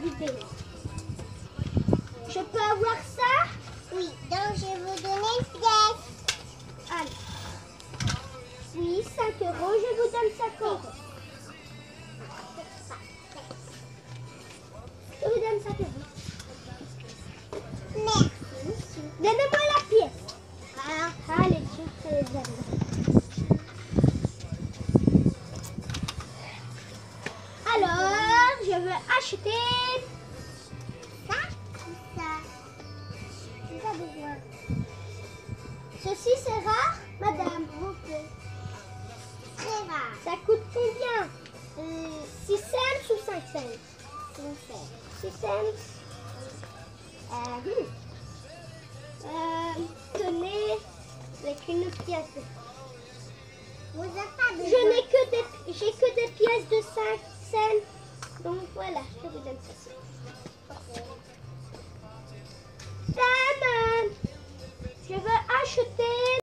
acheter. Je peux avoir ça? Oui, donc je vais vous donner une pièce. Allez. Oui, 5 euros, je vous donne 5 euros. Je vous donne 5 euros. Merci. Donnez-moi veux acheter Ça ou ça J'ai pas besoin. ceci, c'est rare, madame. Très rare. Ça coûte combien? 6 cents ou 5 cents? Sincère. 6 cents. Euh, hmm. Euh, tenez, avec une pièce. Vous pas. Je n'ai que des, j'ai que des pièces de 5 cents. 弄坏了，就不值钱。